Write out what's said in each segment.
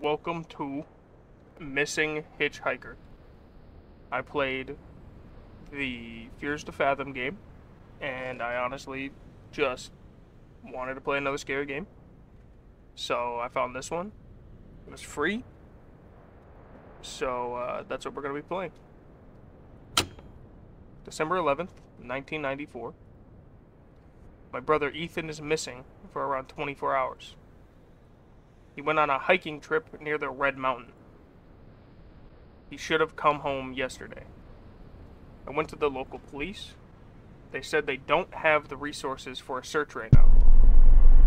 welcome to Missing Hitchhiker. I played the Fears to Fathom game, and I honestly just wanted to play another scary game. So I found this one. It was free. So uh, that's what we're going to be playing. December 11th, 1994. My brother Ethan is missing for around 24 hours. He went on a hiking trip near the Red Mountain. He should have come home yesterday. I went to the local police. They said they don't have the resources for a search right now.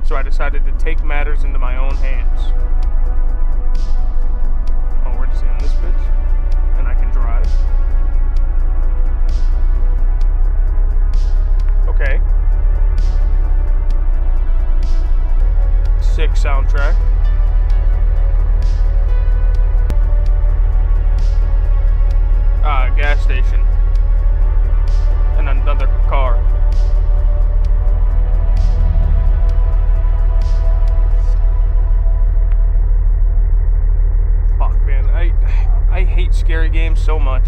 So I decided to take matters into my own hands. So much.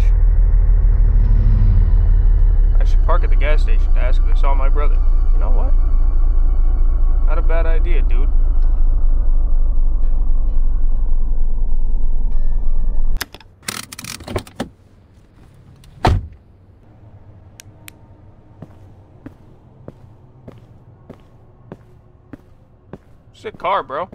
I should park at the gas station to ask if they saw my brother. You know what? Not a bad idea, dude. Sick car, bro.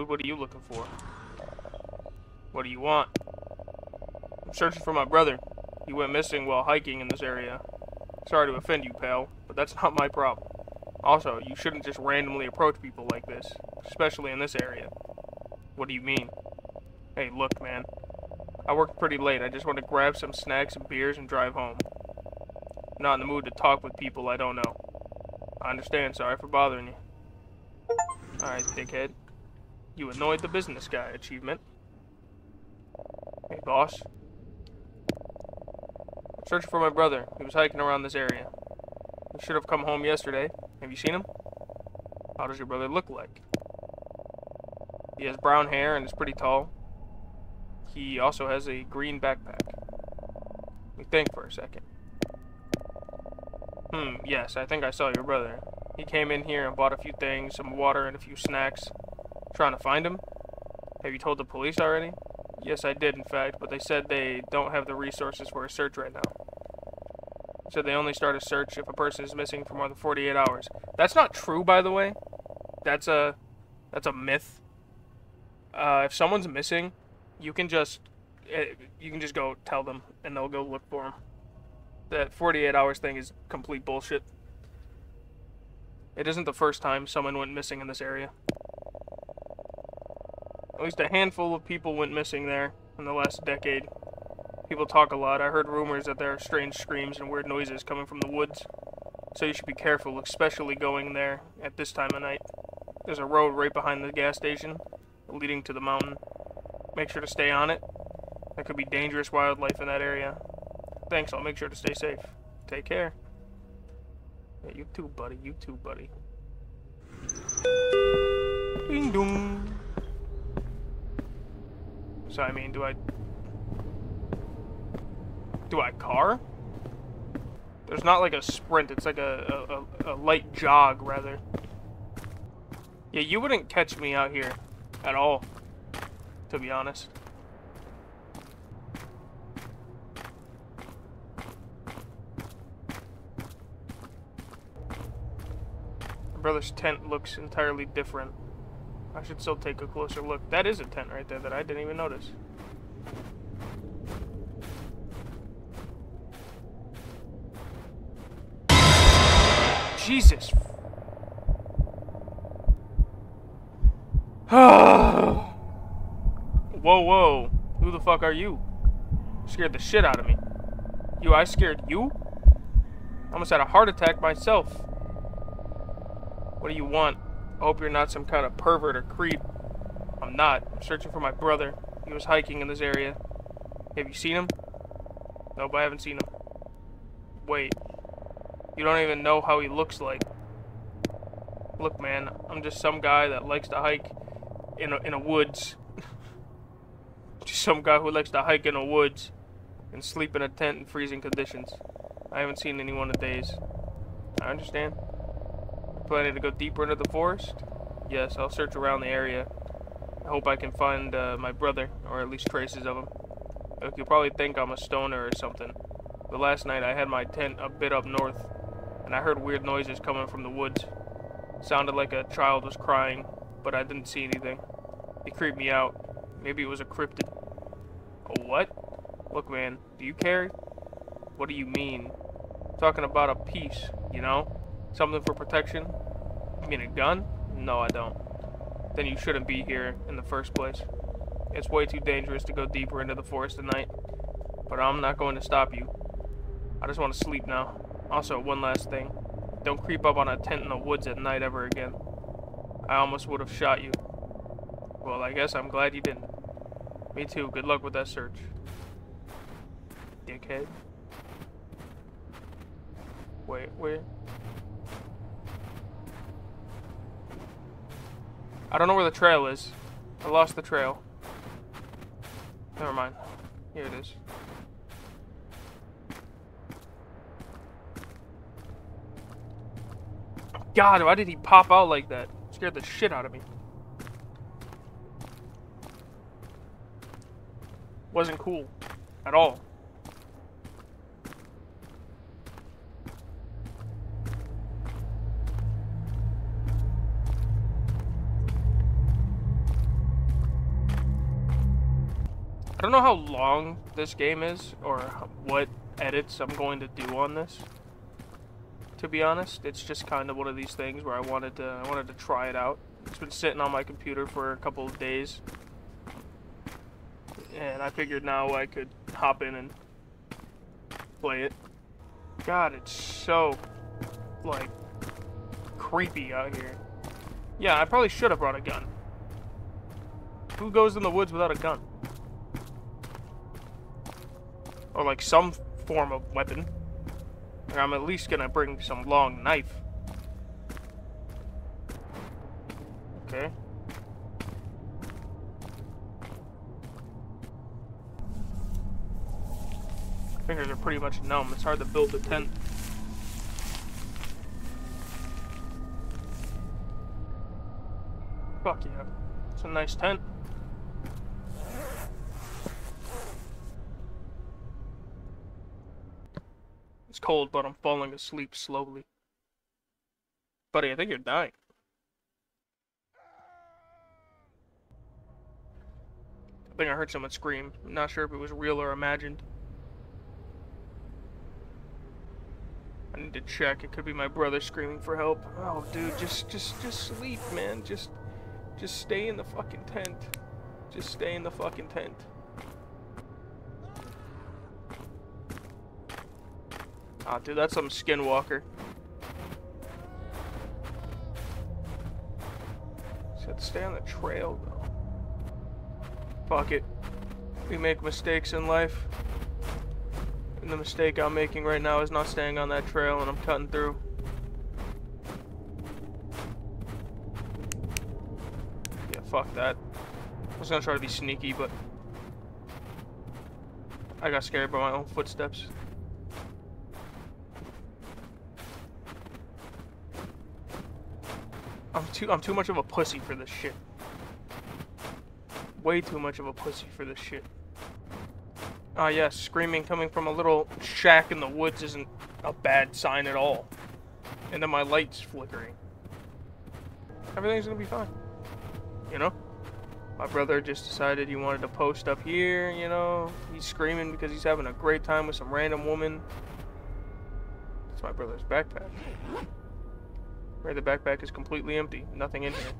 Dude, what are you looking for? What do you want? I'm searching for my brother. He went missing while hiking in this area. Sorry to offend you, pal, but that's not my problem. Also, you shouldn't just randomly approach people like this, especially in this area. What do you mean? Hey, look, man. I worked pretty late. I just want to grab some snacks and beers and drive home. not in the mood to talk with people I don't know. I understand. Sorry for bothering you. Alright, dickhead. You annoyed the business guy. Achievement. Hey, boss. I'm searching for my brother. He was hiking around this area. He should have come home yesterday. Have you seen him? How does your brother look like? He has brown hair and is pretty tall. He also has a green backpack. Me think for a second. Hmm, yes, I think I saw your brother. He came in here and bought a few things, some water and a few snacks. Trying to find him? Have you told the police already? Yes, I did, in fact, but they said they don't have the resources for a search right now. Said they only start a search if a person is missing for more than 48 hours. That's not true, by the way. That's a, that's a myth. Uh, if someone's missing, you can just, eh, you can just go tell them, and they'll go look for him. That 48 hours thing is complete bullshit. It isn't the first time someone went missing in this area. At least a handful of people went missing there in the last decade. People talk a lot. I heard rumors that there are strange screams and weird noises coming from the woods. So you should be careful, especially going there at this time of night. There's a road right behind the gas station leading to the mountain. Make sure to stay on it. There could be dangerous wildlife in that area. Thanks, I'll make sure to stay safe. Take care. Yeah, you too, buddy. You too, buddy. Ding dong. So, I mean, do I... Do I car? There's not like a sprint, it's like a, a, a, light jog, rather. Yeah, you wouldn't catch me out here at all, to be honest. Brother's tent looks entirely different. I should still take a closer look. That is a tent right there that I didn't even notice. Jesus. whoa, whoa. Who the fuck are you? Scared the shit out of me. You, I scared you? I almost had a heart attack myself. What do you want? I hope you're not some kind of pervert or creep. I'm not. I'm searching for my brother. He was hiking in this area. Have you seen him? Nope, I haven't seen him. Wait. You don't even know how he looks like. Look, man, I'm just some guy that likes to hike in a, in a woods. just some guy who likes to hike in a woods and sleep in a tent in freezing conditions. I haven't seen anyone in days. I understand. Planning to go deeper into the forest? Yes, I'll search around the area. I hope I can find uh, my brother, or at least traces of him. Look, you'll probably think I'm a stoner or something. But last night I had my tent a bit up north, and I heard weird noises coming from the woods. sounded like a child was crying, but I didn't see anything. It creeped me out. Maybe it was a cryptid. A what? Look, man, do you carry? What do you mean? Talking about a piece, you know? Something for protection? You mean a gun? No, I don't. Then you shouldn't be here in the first place. It's way too dangerous to go deeper into the forest at night. But I'm not going to stop you. I just want to sleep now. Also, one last thing. Don't creep up on a tent in the woods at night ever again. I almost would have shot you. Well, I guess I'm glad you didn't. Me too. Good luck with that search. Dickhead. Wait, wait. I don't know where the trail is. I lost the trail. Never mind. Here it is. God, why did he pop out like that? Scared the shit out of me. Wasn't cool. At all. I don't know how long this game is or what edits I'm going to do on this. To be honest, it's just kind of one of these things where I wanted to I wanted to try it out. It's been sitting on my computer for a couple of days. And I figured now I could hop in and play it. God, it's so like creepy out here. Yeah, I probably should have brought a gun. Who goes in the woods without a gun? Or like some form of weapon. Or I'm at least gonna bring some long knife. Okay. Fingers are pretty much numb. It's hard to build the tent. Fuck yeah. It's a nice tent. Cold, but I'm falling asleep slowly. Buddy, I think you're dying. I think I heard someone scream. I'm not sure if it was real or imagined. I need to check. It could be my brother screaming for help. Oh, dude, just, just, just sleep, man. Just, just stay in the fucking tent. Just stay in the fucking tent. Ah, dude, that's some skinwalker. To stay on the trail, though. Fuck it. We make mistakes in life. And the mistake I'm making right now is not staying on that trail and I'm cutting through. Yeah, fuck that. I was gonna try to be sneaky, but... I got scared by my own footsteps. I'm too I'm too much of a pussy for this shit. Way too much of a pussy for this shit. Ah yes, screaming coming from a little shack in the woods isn't a bad sign at all. And then my light's flickering. Everything's gonna be fine. You know? My brother just decided he wanted to post up here, you know? He's screaming because he's having a great time with some random woman. It's my brother's backpack. Right, the backpack is completely empty. Nothing in here.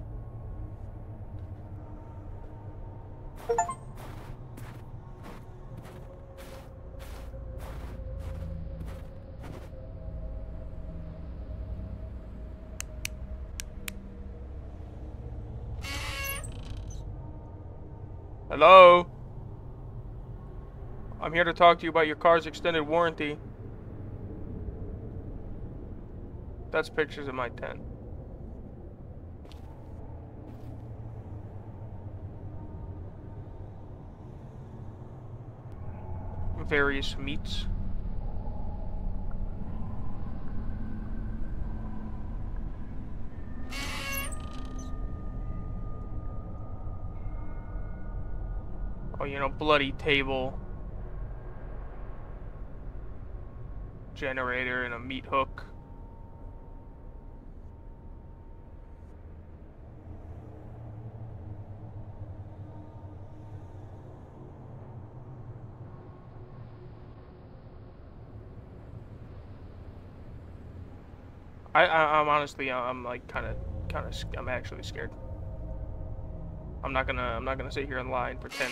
Hello? I'm here to talk to you about your car's extended warranty. That's pictures of my tent. Various meats. Oh, you know, bloody table. Generator and a meat hook. I, I I'm honestly uh, I'm like kind of kind of I'm actually scared. I'm not gonna I'm not gonna sit here and lie and pretend.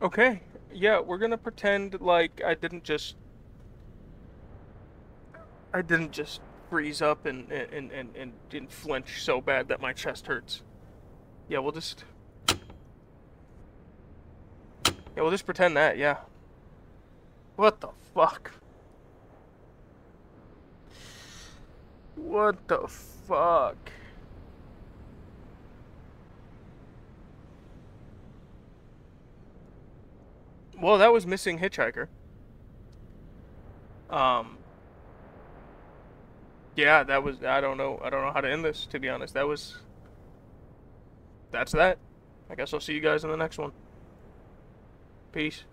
Okay, yeah, we're gonna pretend like I didn't just I didn't just freeze up and and, and, and didn't flinch so bad that my chest hurts. Yeah, we'll just Yeah, we'll just pretend that, yeah. What the fuck? What the fuck? Well, that was missing hitchhiker. Um yeah, that was I don't know I don't know how to end this to be honest. That was that's that. I guess I'll see you guys in the next one. Peace.